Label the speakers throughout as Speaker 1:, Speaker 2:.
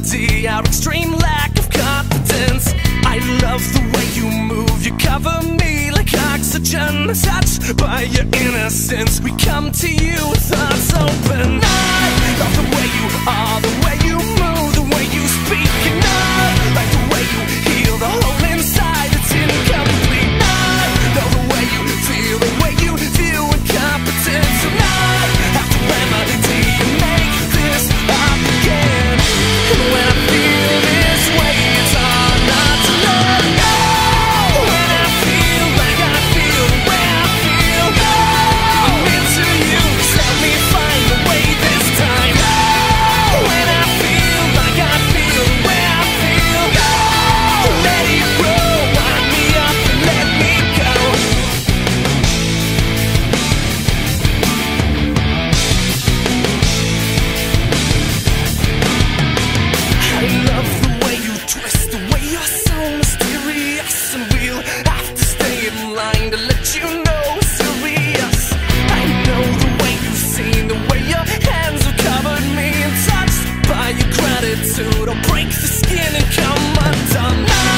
Speaker 1: humility, our extreme lack of confidence. I love the way you move, you cover me like oxygen. Touched by your innocence, we come to you with hearts open. attitude. I'll break the skin and come undone.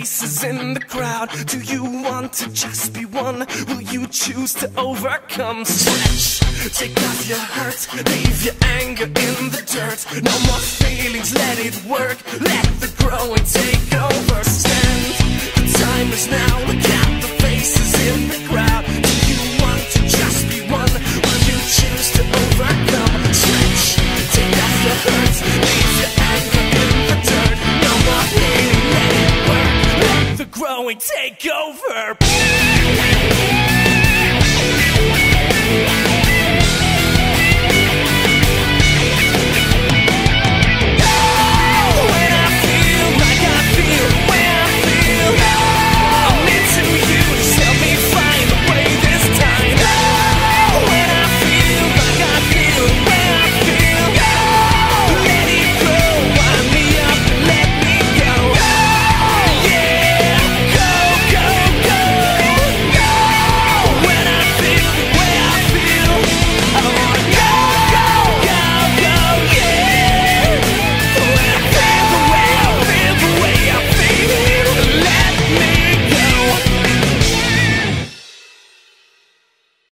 Speaker 1: faces in the crowd. Do you want to just be one? Will you choose to overcome? Stretch, take off your hurt, leave your anger in the dirt. No more feelings, let it work. Let the growing take over. Stand, the time is now. Look out. take over.